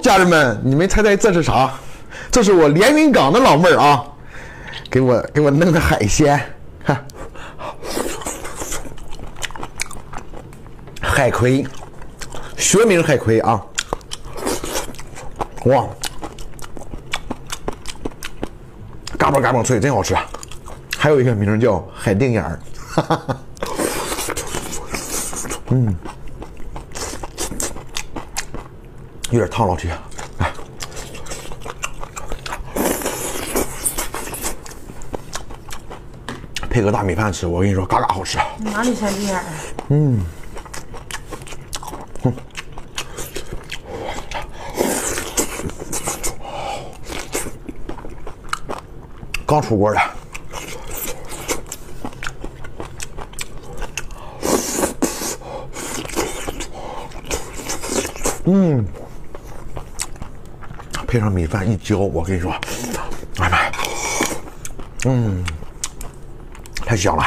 家人们，你们猜猜这是啥？这是我连云港的老妹儿啊，给我给我弄的海鲜，看，海葵，学名海葵啊，哇，嘎嘣嘎嘣脆，真好吃。还有一个名叫海定眼儿，哈哈哈。嗯，有点烫，老铁，来，配个大米饭吃，我跟你说，嘎嘎好吃。哪里才厉害？嗯，刚出锅的。嗯，配上米饭一浇，我跟你说，哎妈，嗯，太香了。